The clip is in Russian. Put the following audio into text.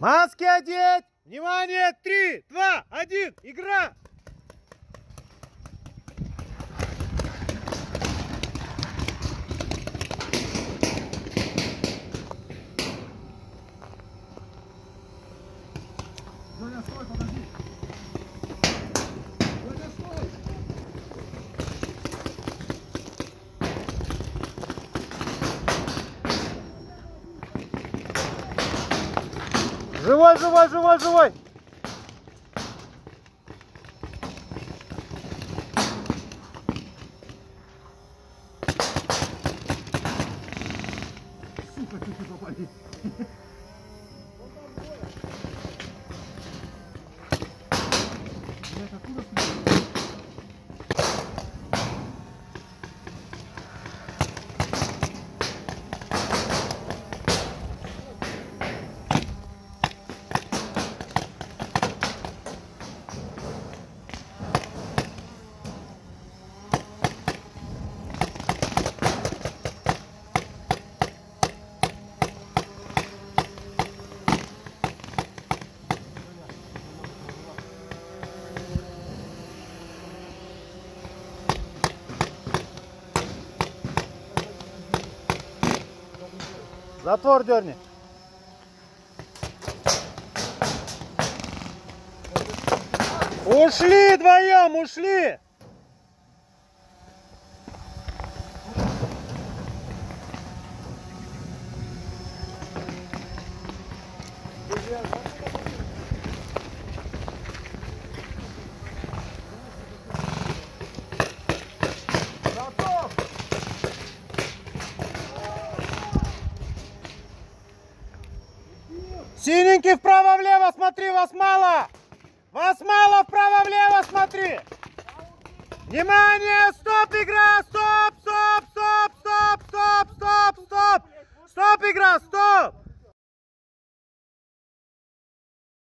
Маски одеть! Внимание! Три, два, один, игра! Стой, подожди. Живой, живой, живой, живой! Сука, чуть попали. Блядь, откуда стреляют? Затвор дерни. Ушли вдвоем, ушли! Синенький вправо-влево, смотри, вас мало! Вас мало, вправо-влево смотри! Внимание! Стоп, игра! Стоп, стоп, стоп, стоп, стоп, стоп, стоп! Стоп, игра, стоп!